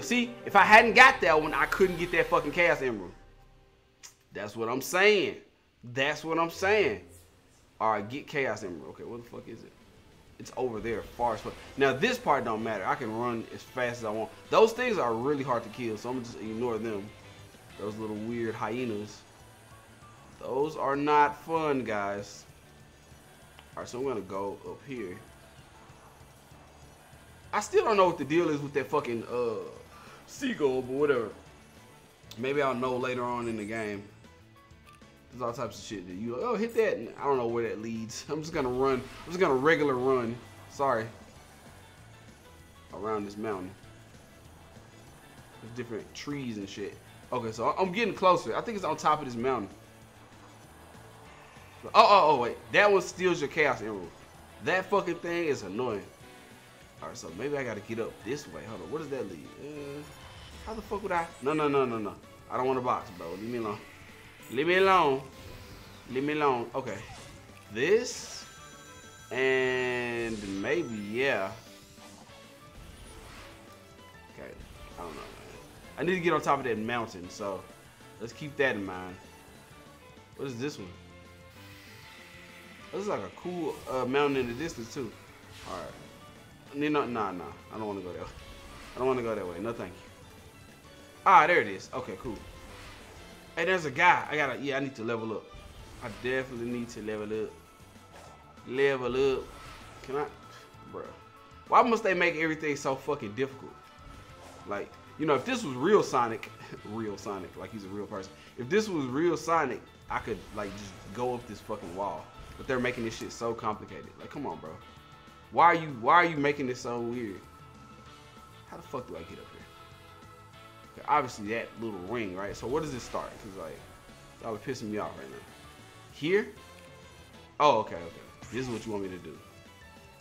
See, if I hadn't got that one, I couldn't get that fucking Chaos Emerald. That's what I'm saying. That's what I'm saying. All right, get Chaos Emerald. Okay, what the fuck is it? It's over there, far as fuck. Now, this part don't matter. I can run as fast as I want. Those things are really hard to kill, so I'm gonna just ignore them. Those little weird hyenas. Those are not fun, guys. All right, so I'm gonna go up here. I still don't know what the deal is with that fucking uh seagull, but whatever. Maybe I'll know later on in the game. There's all types of shit that you oh hit that. I don't know where that leads. I'm just gonna run. I'm just gonna regular run. Sorry. Around this mountain. There's different trees and shit. Okay, so I'm getting closer. I think it's on top of this mountain. Oh, oh, oh, wait. That one steals your Chaos Emerald. That fucking thing is annoying. Alright, so maybe I gotta get up this way. Hold on, what does that lead? Uh, how the fuck would I? No, no, no, no, no. I don't want a box, bro. Leave me alone. Leave me alone. Leave me alone. Okay. This. And maybe, yeah. Okay. I don't know, man. I need to get on top of that mountain, so let's keep that in mind. What is this one? This is like a cool uh, mountain in the distance, too. All right. No, nah, nah. I don't want to go that way. I don't want to go that way. No, thank you. Ah, there it is. Okay, cool. Hey, there's a guy. I gotta, yeah, I need to level up. I definitely need to level up. Level up. Can I, bro? Why must they make everything so fucking difficult? Like, you know, if this was real Sonic, real Sonic, like he's a real person. If this was real Sonic, I could like just go up this fucking wall. But they're making this shit so complicated. Like, come on, bro. Why are you why are you making this so weird? How the fuck do I get up here? Obviously that little ring, right? So where does this start? Cause like it's always pissing me off right now. Here? Oh, okay, okay. This is what you want me to do.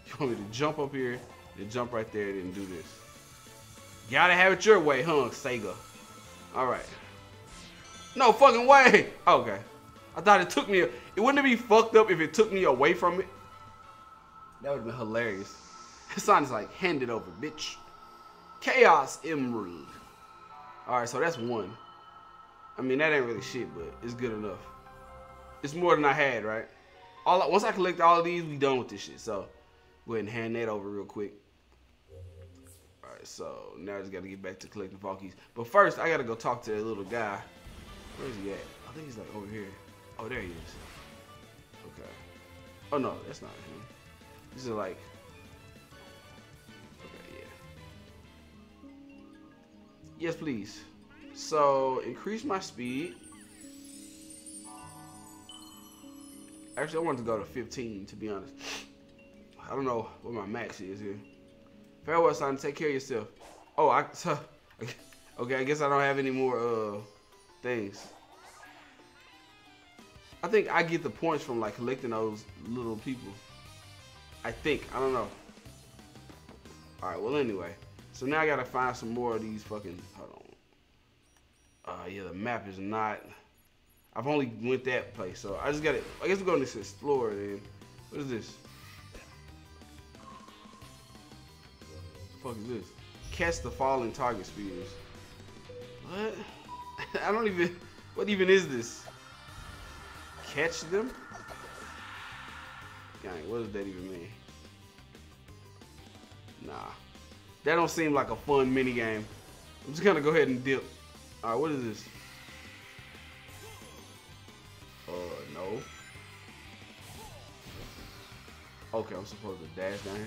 You want me to jump up here, then jump right there, then do this. Gotta have it your way, huh, Sega? Alright. No fucking way! Okay. I thought it took me, it wouldn't it be fucked up if it took me away from it? That would have been hilarious. Sonic's like, hand it over, bitch. Chaos Emerald. Alright, so that's one. I mean, that ain't really shit, but it's good enough. It's more than I had, right? All Once I collect all of these, we done with this shit. So, go ahead and hand that over real quick. Alright, so now I just gotta get back to collecting vault keys. But first, I gotta go talk to that little guy. Where's he at? I think he's like over here. Oh, there he is. Okay. Oh, no, that's not him. These are like, okay, yeah. Yes, please. So increase my speed. Actually, I wanted to go to 15, to be honest. I don't know what my max is here. Farewell, son. Take care of yourself. Oh, I. Okay, I guess I don't have any more uh things. I think I get the points from like collecting those little people. I think. I don't know. Alright, well anyway. So now I gotta find some more of these fucking hold on. Uh yeah, the map is not I've only went that place, so I just gotta I guess we're going to explore then. What is this? Fuck is this? Catch the falling target speeders. What? I don't even what even is this? Catch them? What does that even mean? Nah. That don't seem like a fun mini game. I'm just gonna go ahead and dip. Alright, what is this? Uh, no. Okay, I'm supposed to dash down here.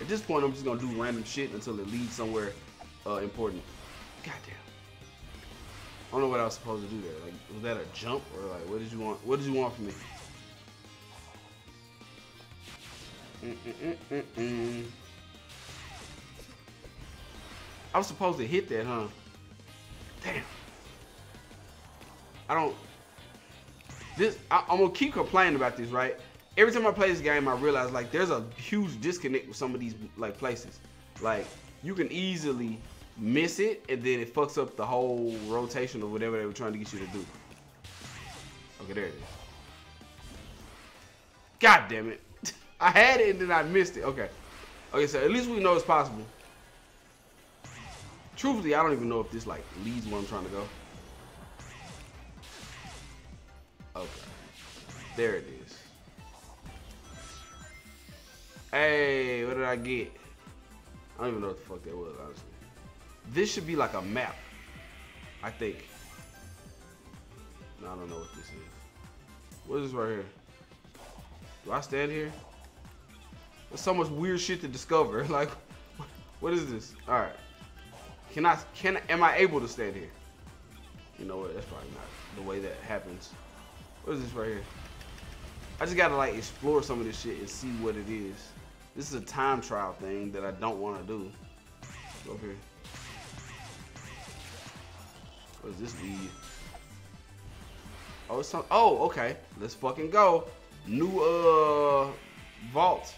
At this point, I'm just gonna do random shit until it leads somewhere uh, important. Goddamn. I don't know what I was supposed to do there. Like, was that a jump or like, what did you want? What did you want from me? Mm -mm -mm I was supposed to hit that, huh? Damn. I don't. This I, I'm gonna keep complaining about this, right? Every time I play this game, I realize like there's a huge disconnect with some of these like places. Like you can easily miss it, and then it fucks up the whole rotation or whatever they were trying to get you to do. Okay, there it is. God damn it. I had it and then I missed it. Okay. Okay, so at least we know it's possible. Truthfully, I don't even know if this like leads where I'm trying to go. Okay. There it is. Hey, what did I get? I don't even know what the fuck that was, honestly. This should be like a map. I think. No, I don't know what this is. What is this right here? Do I stand here? There's so much weird shit to discover. Like, what is this? All right. Can I, can, am I able to stand here? You know what? That's probably not the way that happens. What is this right here? I just gotta like explore some of this shit and see what it is. This is a time trial thing that I don't want to do. Go here. What does this? Oh, it's some. Oh, okay. Let's fucking go. New uh vault.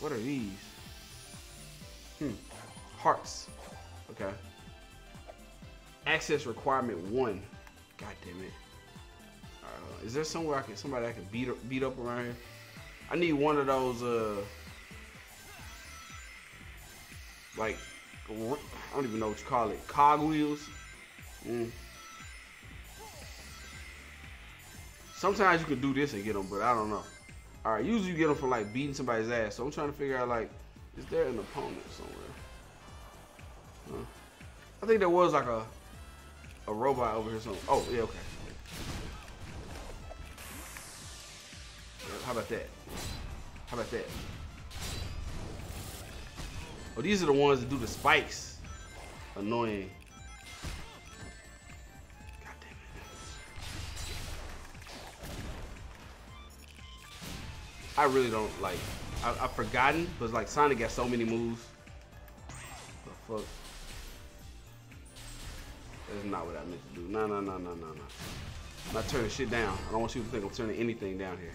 What are these? Hmm. Hearts. Okay. Access requirement one. God damn it. Uh, is there somewhere I can somebody I can beat up, beat up around here? I need one of those uh like I don't even know what you call it. Cogwheels. Mm. Sometimes you can do this and get them, but I don't know. All right, usually you get them for like beating somebody's ass. So I'm trying to figure out like, is there an opponent somewhere? Huh. I think there was like a a robot over here somewhere. Oh, yeah, okay. How about that? How about that? Oh, these are the ones that do the spikes. Annoying. God damn it. I really don't like. I, have forgotten, but like Sonic got so many moves. The fuck. That's not what I meant to do. No, no, no, no, no, no. I'm not turning shit down. I don't want you to think I'm turning anything down here.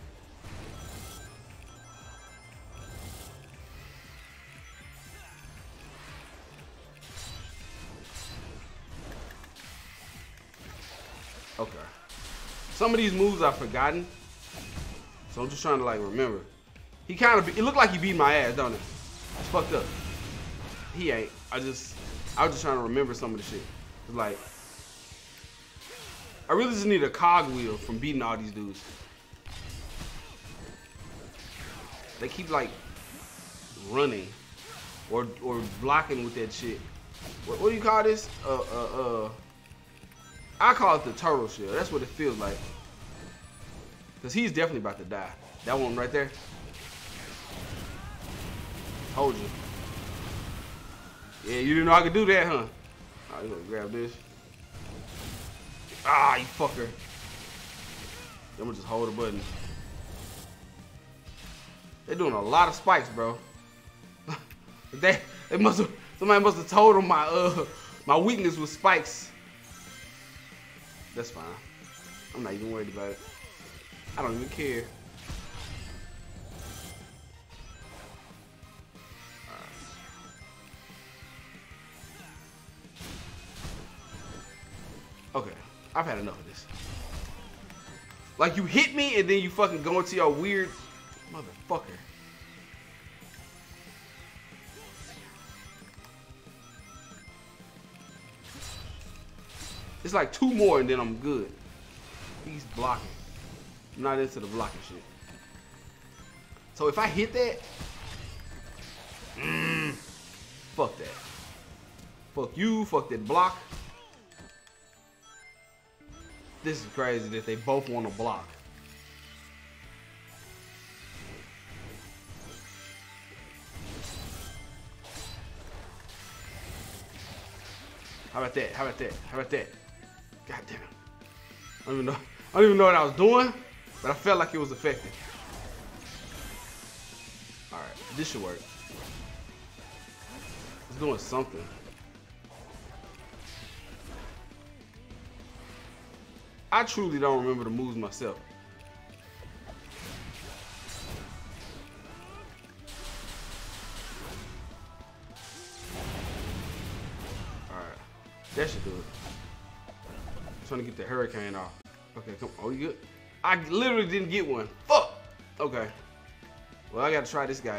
Some of these moves I've forgotten. So I'm just trying to like remember. He kind of, it looked like he beat my ass, don't it? It's fucked up. He ain't. I just, I was just trying to remember some of the shit. It's like, I really just need a cogwheel from beating all these dudes. They keep like running or or blocking with that shit. What, what do you call this? Uh, uh, uh. I call it the turtle shell. That's what it feels like. Cause he's definitely about to die. That one right there. Hold you. Yeah, you didn't know I could do that, huh? You gonna grab this. Ah, you fucker. I'm gonna just hold the button. They're doing a lot of spikes, bro. they they must have somebody must have told them my uh my weakness was spikes. That's fine. I'm not even worried about it. I don't even care. Okay, I've had enough of this. Like you hit me and then you fucking go into your weird motherfucker. It's like two more and then I'm good. He's blocking. Not into the blocking shit. So if I hit that, mm, fuck that. Fuck you, fuck that block. This is crazy that they both want to block. How about that? How about that? How about that? God damn it. I don't even know. I don't even know what I was doing, but I felt like it was effective. All right, this should work. It's doing something. I truly don't remember the moves myself. Alright. That should do it trying to get the hurricane off. Okay, come on. Oh, you good? I literally didn't get one. Fuck. Okay. Well, I gotta try this guy.